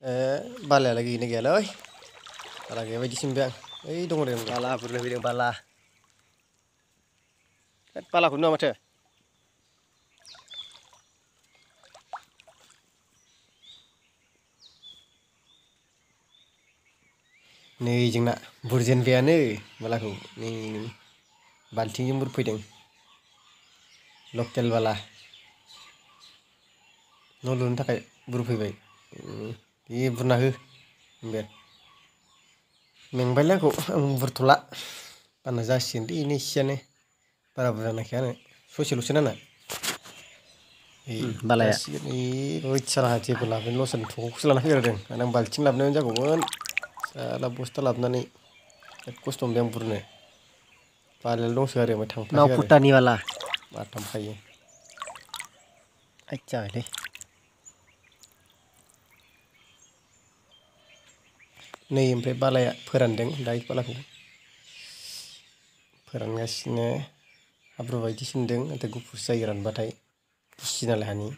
बालायालाय गैयोना गैयालै ओइ बाला गैया बायदिसो मोनबाय आं ओइ दङ दे बाला बुरनो फैदों बाला बालाखौनो नङा माथो नै जोंना बुरजेनबायानो बालाखौ नै बाल्थिंजों बुरफैदों लकेल बाला न' लुनो थाखाय बुरफैबाय mình, ivnahu ber mengbaila ko vurtula pana jasin di ini siane para vurana kiane sosial usinana balaya i richara hati là pin losan thuk selana hirdeng anang balcing labne jago mon sala bosta labnani kustom dem purne palel dong sare ma thang na putani wala ma tham khaye अच्छा đi. नै ओमफ्राय बालाया फोरानदों दायो बालाखौ फोरानगासिनो हाब्रु बायदि सिनदों नाथाय गुफुरसो जायो रानबाथाय गिसि नालाय हानि